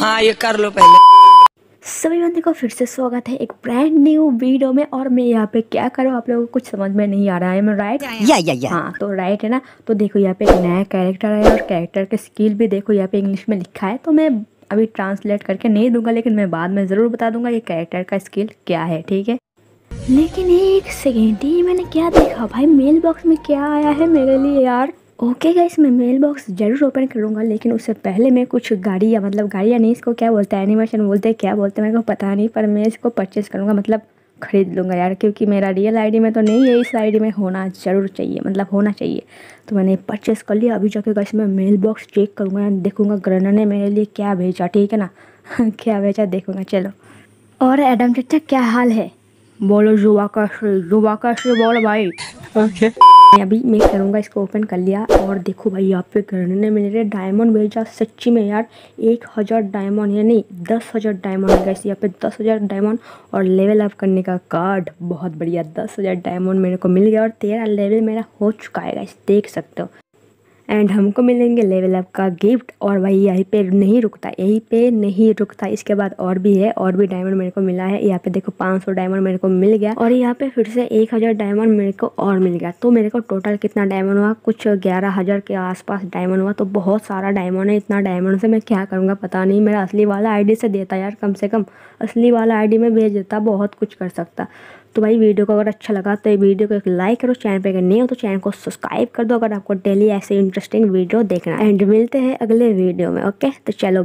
हाँ ये कर लो पहले। सभी बंदे को फिर से स्वागत है एक ब्रांड न्यू वीडियो में और मैं यहाँ पे क्या करूँ आप लोगों को कुछ समझ में नहीं आ रहा है। मैं राइट या या या हाँ तो राइट है ना? तो देखो यहाँ पे एक नया कैरेक्टर है और कैरेक्टर के स्किल भी देखो यहाँ पे इंग्लिश में लिखा है। तो मैं अभी ट्रांसलेट करके नहीं दूँगा लेकिन मैं बाद में ज़रूर बता दूँगा ये कैरेक्टर का स्किल क्या है ठीक है? लेकिन एक सेकेंड ही मैंने क्या देखा? भाई मेल बॉक्स में क्या आया है मेरे लिए यार? ओके गाइस मैं मेल बॉक्स ज़रूर ओपन करूँगा, लेकिन उससे पहले मैं कुछ गाड़ी या मतलब गाड़ियाँ नहीं, इसको क्या बोलते हैं? एनिमेशन बोलते हैं, क्या बोलते हैं? मेरे को पता नहीं, पर मैं इसको परचेज़ करूँगा मतलब ख़रीद लूँगा यार, क्योंकि मेरा रियल आईडी में तो नहीं है, इस आईडी में होना ज़रूर चाहिए मतलब होना चाहिए। तो मैंने परचेज़ कर लिया, अभी जाके गाइस मैं मेल बॉक्स चेक करूँगा यार देखूँगा ग्रनर ने मेरे लिए क्या भेजा, ठीक है ना? क्या भेजा, देखूँगा, चलो। और एडम चचा, क्या हाल है? बोलो युवा का युवा का बोलो भाई। ओके मैं अभी मैं करूँगा, इसको ओपन कर लिया। और देखो भाई, यहाँ पे करने मिल मेरे डायमंड भेजा सच्ची में यार। एक हज़ार डायमंड या नहीं दस हज़ार डायमंड गैस यहाँ पे दस हज़ार डायमंड और लेवल अप करने का कार्ड बहुत बढ़िया, दस हज़ार डायमंड मेरे को मिल गया और तेरह लेवल मेरा हो चुका है गैस देख सकते हो। एंड हमको मिलेंगे लेवल अप का गिफ्ट और वही यहीं पे नहीं रुकता, यहीं पे नहीं रुकता। इसके बाद और भी है, और भी डायमंड मेरे को मिला है। यहाँ पे देखो 500 डायमंड मेरे को मिल गया। और यहाँ पे फिर से 1000 डायमंड मेरे को और मिल गया। तो मेरे को टोटल कितना डायमंड हुआ? कुछ ग्यारह हज़ार के आसपास डायमंड हुआ। तो बहुत सारा डायमंड है। इतना डायमंड से मैं क्या करूँगा पता नहीं। मेरा असली वाला आईडी से देता यार कम से कम। असली वाला आईडी में भेज देता, बहुत कुछ कर सकता। तो भाई वीडियो को अगर अच्छा लगा तो वीडियो को एक लाइक करो चैनल पर अगर नहीं हो तो चैनल को सब्सक्राइब कर दो अगर आपको डेली ऐसे इंटरेस्टिंग वीडियो देखना एंड मिलते हैं अगले वीडियो में ओके तो चलो